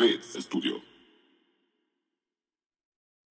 vez Studio.